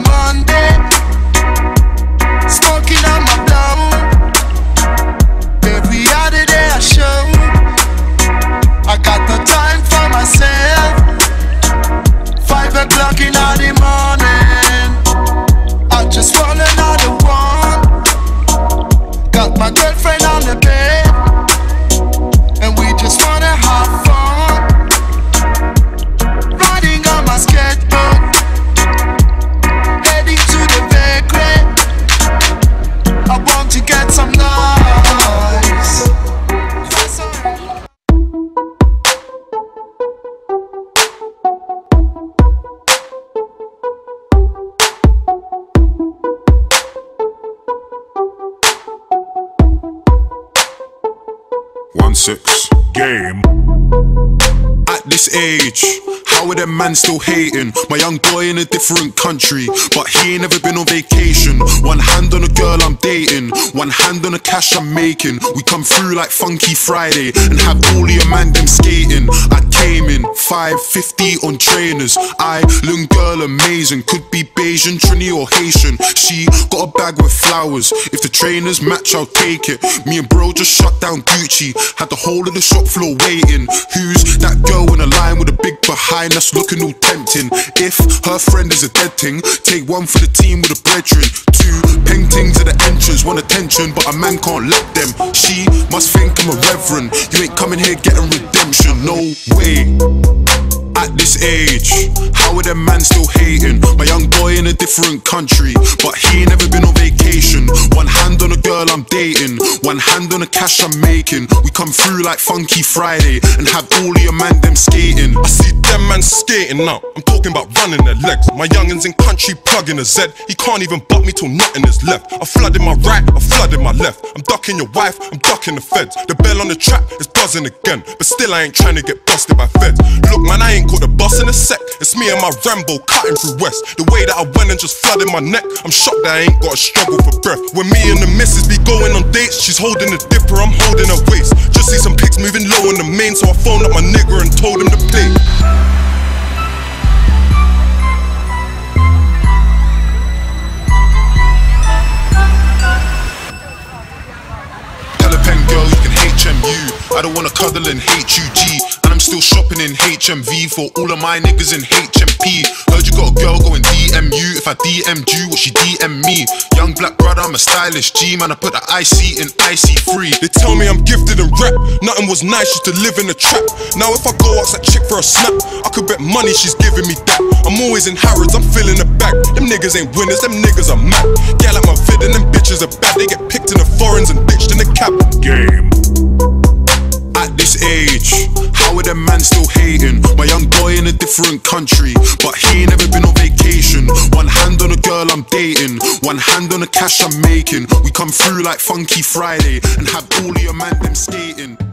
Monday. Smoking on my blow. Every other day I show. I got no time for myself. Six. Game. At this age, how are them man still hating? My young boy in a different country, but he ain't never been on vacation. One hand on a girl I'm dating, one hand on the cash I'm making. We come through like Funky Friday and have all your man them skating. I came in 550 on trainers. I, little girl, amazing. Could be Asian, Trini, or Haitian. She got a bag with flowers. If the trainers match, I'll take it. Me and bro just shut down Gucci. Had the whole of the shop floor waiting. Who's that girl in a line with a big behind that's looking all tempting? If her friend is a dead thing, take one for the team with a brethren. Two paintings at the entrance, want attention, but a man can't let them. She must think I'm a reverend. You ain't coming here getting redemption, no way. At this age, how are them man still hating? My young boy in a different country, but he ain't never been on vacation. One hand on a girl I'm dating, one hand on the cash I'm making. We come through like Funky Friday and have all of your man them skating. I see them man skating now. I'm talking about running their legs. My youngins in country plugging a Z. He can't even butt me till nothing is left. I flooded my right, I flooded my left. I'm ducking your wife, I'm ducking the feds. The bell on the trap is buzzing again, but still I ain't trying to get busted by feds. Man, I ain't caught the bus in a sec. It's me and my Rambo cutting through West. The way that I went and just flooded my neck, I'm shocked that I ain't got to struggle for breath. When me and the missus be going on dates, she's holding the dipper, I'm holding her waist. Just see some pics moving low in the main, so I phoned up my nigga and told him to play. Tell a pen girl you can. I don't wanna cuddle in HUG. And I'm still shopping in HMV for all of my niggas in HMP. Heard you got a girl going DMU. If I DM'd you, what she DM me? Young black brother, I'm a stylish G man. I put the IC in IC free. They tell me I'm gifted in rap. Nothing was nice, used to live in a trap. Now if I go ask that chick for a snap, I could bet money she's giving me that. I'm always in Harrods, I'm filling the bag. Them niggas ain't winners, them niggas are mad. Gal like my vid and them bitches are bad. They get picked in the foreigns and ditched in the cap. Game. At this age, them man still hating? My young boy in a different country, but he ain't never been on vacation. One hand on a girl I'm dating, one hand on the cash I'm making. We come through like Funky Friday and have all your man them skating.